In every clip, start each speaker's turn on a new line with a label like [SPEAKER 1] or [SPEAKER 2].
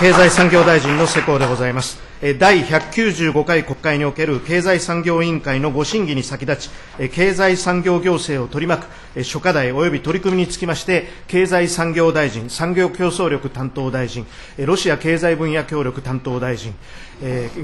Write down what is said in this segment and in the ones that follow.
[SPEAKER 1] 経済産業大臣の世耕でございます。第195回国会における経済産業委員会のご審議に先立ち、経済産業行政を取り巻く諸課題及び取り組みにつきまして、経済産業大臣、産業競争力担当大臣、ロシア経済分野協力担当大臣、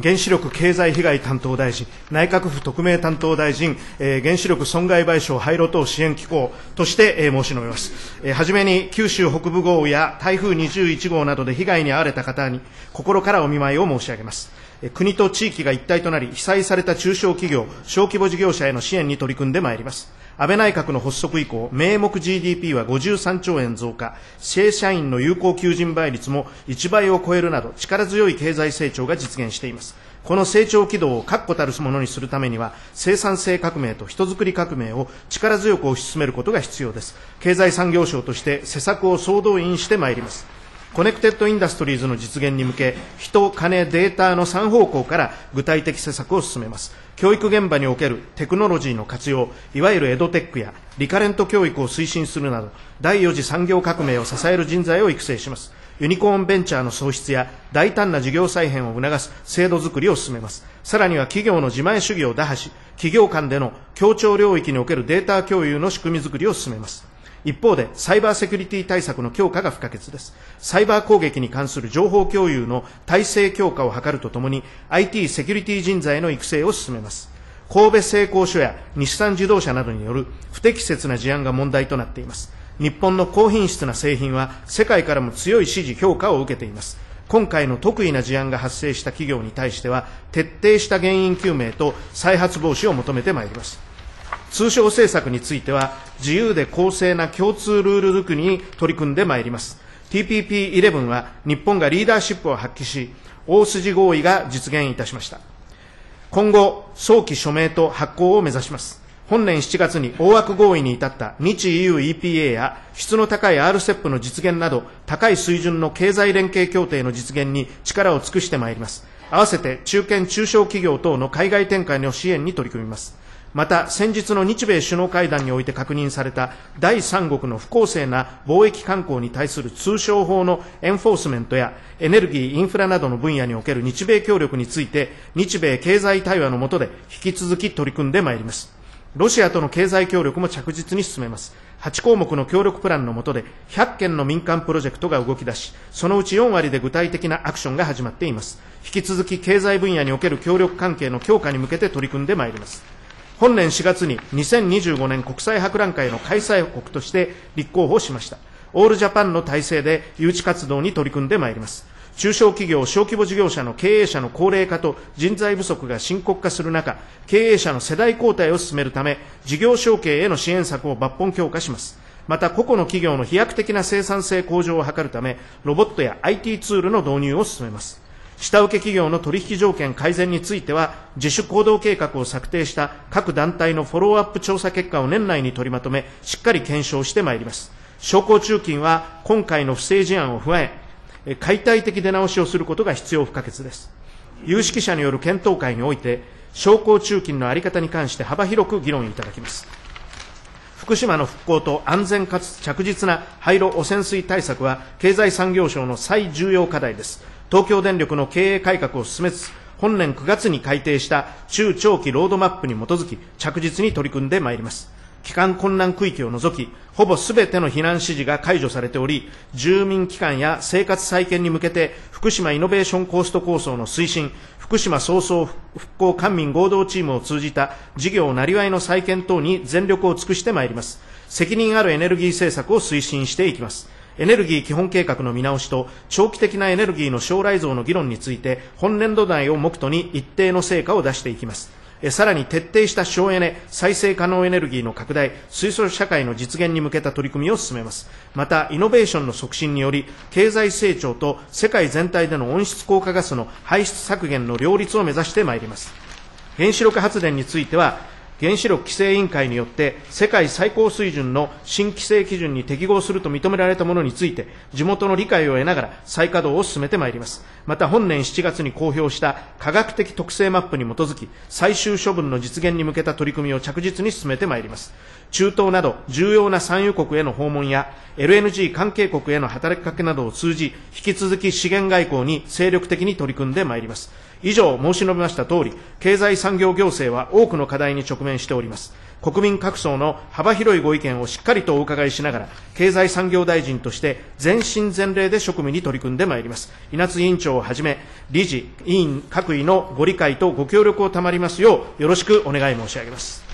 [SPEAKER 1] 原子力経済被害担当大臣、内閣府特命担当大臣、原子力損害賠償廃炉等支援機構として、申し述べます。はじめに九州北部豪雨や台風21号などで被害に遭われた方に心からお見舞いを申し上げます。国と地域が一体となり、被災された中小企業、小規模事業者への支援に取り組んでまいります。安倍内閣の発足以降、名目 GDP は53兆円増加、正社員の有効求人倍率も1倍を超えるなど、力強い経済成長が実現しています。この成長軌道を確固たるものにするためには、生産性革命と人づくり革命を力強く推し進めることが必要です。経済産業省として施策を総動員してまいります。Connected Industries の実現に向け、人、金、データの3方向から具体的施策を進めます。教育現場におけるテクノロジーの活用、いわゆるエドテックやリカレント教育を推進するなど、第4次産業革命を支える人材を育成します。ユニコーンベンチャーの創出や大胆な事業再編を促す制度づくりを進めます。さらには企業の自前主義を打破し、企業間での協調領域におけるデータ共有の仕組みづくりを進めます。一方で、サイバーセキュリティ対策の強化が不可欠です。サイバー攻撃に関する情報共有の体制強化を図るとともに、IT セキュリティ人材の育成を進めます。神戸製鋼所や日産自動車などによる不適切な事案が問題となっています。日本の高品質な製品は世界からも強い支持、評価を受けています。今回の特異な事案が発生した企業に対しては、徹底した原因究明と再発防止を求めてまいります。通商政策については、自由で公正な共通ルール作りに取り組んでまいります。TPP11 は日本がリーダーシップを発揮し、大筋合意が実現いたしました。今後、早期署名と発行を目指します。本年7月に大枠合意に至った日 EU EPA や質の高い RCEP の実現など高い水準の経済連携協定の実現に力を尽くしてまいります。合わせて中堅中小企業等の海外展開の支援に取り組みます。また、先日の日米首脳会談において確認された第三国の不公正な貿易慣行に対する通商法のエンフォースメントやエネルギー、インフラなどの分野における日米協力について、日米経済対話の下で引き続き取り組んでまいります。ロシアとの経済協力も着実に進めます。8項目の協力プランの下で100件の民間プロジェクトが動き出し、そのうち4割で具体的なアクションが始まっています。引き続き経済分野における協力関係の強化に向けて取り組んでまいります。本年4月に2025年国際博覧会の開催国として立候補しました。オールジャパンの体制で誘致活動に取り組んでまいります。中小企業、小規模事業者の経営者の高齢化と人材不足が深刻化する中、経営者の世代交代を進めるため、事業承継への支援策を抜本強化します。また、個々の企業の飛躍的な生産性向上を図るため、ロボットや IT ツールの導入を進めます。下請け企業の取引条件改善については、自主行動計画を策定した各団体のフォローアップ調査結果を年内に取りまとめ、しっかり検証してまいります。商工中金は今回の不正事案を踏まえ、解体的出直しをすることが必要不可欠です。有識者による検討会において、商工中金の在り方に関して幅広く議論いただきます。福島の復興と安全かつ着実な廃炉汚染水対策は経済産業省の最重要課題です。東京電力の経営改革を進めつつ、本年9月に改定した中長期ロードマップに基づき着実に取り組んでまいります。帰還困難区域を除き、ほぼすべての避難指示が解除されており、住民帰還や生活再建に向けて、福島イノベーションコースト構想の推進、福島早々復興官民合同チームを通じた事業なりわいの再建等に全力を尽くしてまいります。責任あるエネルギー政策を推進していきます。エネルギー基本計画の見直しと長期的なエネルギーの将来像の議論について本年度内を目途に一定の成果を出していきます。さらに徹底した省エネ、再生可能エネルギーの拡大、水素社会の実現に向けた取り組みを進めます。また、イノベーションの促進により、経済成長と世界全体での温室効果ガスの排出削減の両立を目指してまいります。原子力発電については、原子力規制委員会によって世界最高水準の新規制基準に適合すると認められたものについて、地元の理解を得ながら再稼働を進めてまいります。また本年7月に公表した科学的特性マップに基づき、最終処分の実現に向けた取り組みを着実に進めてまいります。中東など重要な産油国への訪問や LNG 関係国への働きかけなどを通じ、引き続き資源外交に精力的に取り組んでまいります。以上申し述べました通り、経済産業行政は多くの課題に直面しております。国民各層の幅広いご意見をしっかりとお伺いしながら、経済産業大臣として全身全霊で職務に取り組んでまいります。稲津委員長をはじめ、理事、委員、各位のご理解とご協力を賜りますよう、よろしくお願い申し上げます。